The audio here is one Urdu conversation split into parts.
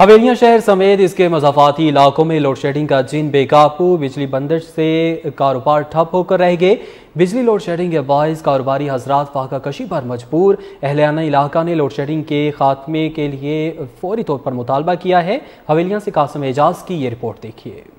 حویلیاں شہر سمیت اس کے مضافاتی علاقوں میں لوڈ شیڈنگ کا جن بے قابو بجلی بندش سے کاروبار ٹھپ ہو کر رہ گئے۔ بجلی لوڈ شیڈنگ کے باعث کاروباری حضرات فاقہ کشی پر مجبور۔ اہلیانہ علاقہ نے لوڈ شیڈنگ کے خاتمے کے لیے فوری طور پر مطالبہ کیا ہے۔ حویلیاں سے قاسم اعجاز کی یہ رپورٹ دیکھیے۔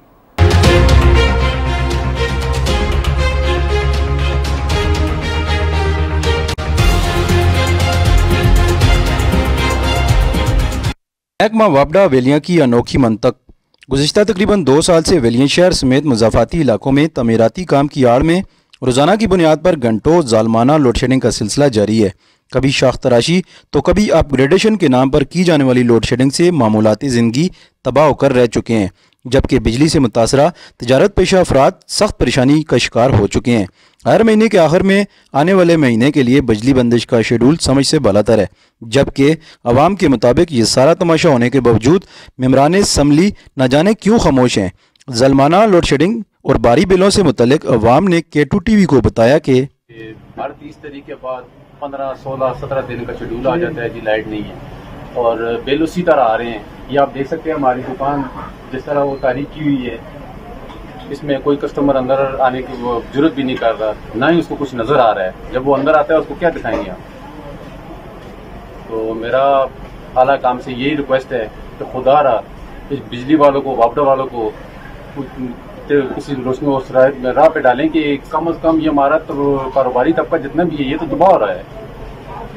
محکمہ وابڈا ویلیاں کی انوکھی منطق۔ گزشتہ تقریباً دو سال سے ویلیاں شہر سمیت مضافاتی علاقوں میں تعمیراتی کام کی آڑ میں روزانہ کی بنیاد پر گھنٹوں ظالمانہ لوڈ شیڈنگ کا سلسلہ جاری ہے۔ کبھی شاخ تراشی، تو کبھی اپ گریڈیشن کے نام پر کی جانے والی لوڈ شیڈنگ سے معمولاتی زندگی تباہ ہو کر رہ چکے ہیں۔ جبکہ بجلی سے متاثرہ تجارت پیشہ افراد سخت پریشانی کا شکار ہو چکے ہیں۔ ہر مہینے کے آخر میں آنے والے مہینے کے لیے بجلی بندش کا شیڈول سمجھ سے بالاتر ہے، جبکہ عوام کے مطابق یہ سارا تماشا ہونے کے باوجود ممبران اسمبلی نہ جانے کیوں خاموش ہیں۔ ظلمانہ لوڈ شیڈنگ اور باری بلوں سے متعلق عوام نے کے ٹو ٹی وی کو بتایا کہ ہر تیس تاریخ کے بعد پندرہ سولہ سترہ دن کا شیڈول آ جاتا ہے۔ جی لائٹ نہیں ہے اور بل اسی طرح آ رہے ہیں۔ یہ آپ دیکھ سکتے ہیں ہماری دکان جس طرح وہ تاریخ کی ہوئی ہے، اس میں کوئی کسٹمر اندر آنے کی وہ ضرورت بھی نہیں کر رہا، نہ ہی اس کو کچھ نظر آ رہا ہے۔ جب وہ اندر آتا ہے، اس کو کیا دکھائیں گے آپ؟ تو میرا اعلیٰ کام سے یہی ریکویسٹ ہے کہ خدا رہا، اس بجلی والوں کو، واپڈا والوں کو کسی روشنی اور راہ پہ ڈالیں کہ کم از کم یہ ہمارا کاروباری طبقہ جتنا بھی ہے، یہ تو دبا ہو رہا ہے۔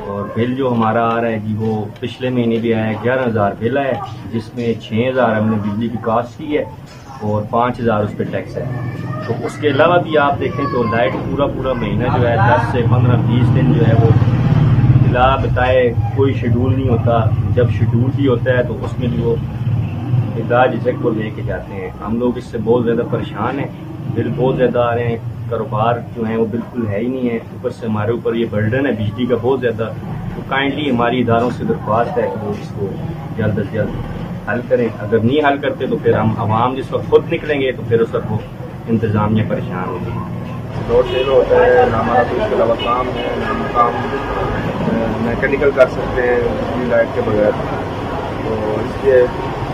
اور بل جو ہمارا آ رہا ہے جی وہ پچھلے مہینے بھی آیا ہے، گیارہ ہزار بل ہے، جس میں چھ ہزار ہم نے بجلی کی کاسٹ کی ہے اور پانچ ہزار اس پہ ٹیکس ہے۔ تو اس کے علاوہ بھی آپ دیکھیں تو لائٹ پورا پورا مہینہ جو ہے، دس سے پندرہ بیس دن جو ہے وہ بلا بتائے کوئی شیڈول نہیں ہوتا۔ جب شیڈول بھی ہوتا ہے تو اس میں بھی وہ اعداد جھجک کو لے کے جاتے ہیں۔ ہم لوگ اس سے بہت زیادہ پریشان ہیں۔ بل بہت زیادہ آ رہے ہیں۔ کاروبار جو ہیں وہ بالکل ہے ہی نہیں ہے۔ اوپر سے ہمارے اوپر یہ برڈن ہے بجلی کا بہت زیادہ۔ تو کائنڈلی ہماری اداروں سے درخواست ہے کہ وہ اس کو جلد از جلد حل کریں۔ اگر نہیں حل کرتے تو پھر ہم عوام جس وقت خود نکلیں گے تو پھر اس وقت وہ انتظامیہ پریشان ہوگی روڈ شیل ہوتا ہے نہ ہمارا کوئی اس کے علاوہ کام ہے، نہ ہم کام میکینیکل کر سکتے ہیں بجلی لائٹ کے بغیر۔ تو اس لیے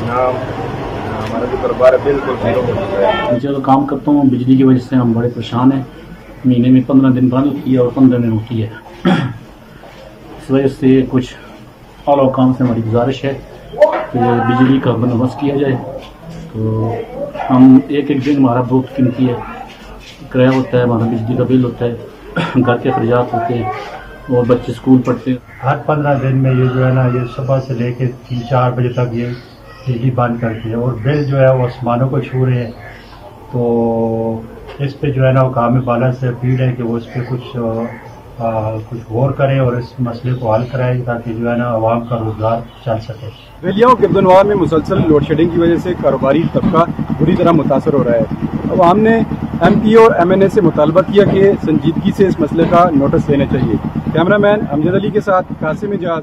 ہمارا جو کاروبار ہے بالکل زیرو ہو چکا ہے۔ جی، میں جو کام کرتا ہوں، بجلی کی وجہ سے ہم بڑے پریشان ہیں۔ مہینے میں پندرہ دن بند ہوتی ہے اور پندرہ دن ہوتی ہے۔ اس وجہ سے کچھ اعلیٰ کام سے ہماری گزارش ہے کہ بجلی کا بندوبست کیا جائے۔ تو ہم ایک ایک دن ہمارا بہت قیمتی ہے۔ کرایہ ہوتا ہے، ہمارا بجلی کا بل ہوتا ہے، گھر کے اخراجات ہوتے ہیں۔ اور بچے اسکول پڑھتے ہیں۔ ہر پندرہ دن میں یہ جو ہے نا، یہ صبح سے لے کے تین چار بجے تک یہ بجلی بند کرتی ہے اور بل جو ہے وہ آسمانوں کو چھو رہے ہیں۔ تو اس پہ جو ہے نا، وہ کام بالا سے اپیل ہے کہ وہ اس پہ کچھ کچھ غور کریں اور اس مسئلے کو حل کرائیں تاکہ جو ہے نا عوام کا روزگار چل سکے۔ ویلیاؤ گردنوار میں مسلسل لوڈ شیڈنگ کی وجہ سے کاروباری طبقہ بری طرح متاثر ہو رہا ہے۔ اب ہم نے ایم پی اور ایم این اے سے مطالبہ کیا کہ سنجیدگی سے اس مسئلے کا نوٹس لینا چاہیے۔ کیمرہ مین امجد علی کے ساتھ قاسم اجاز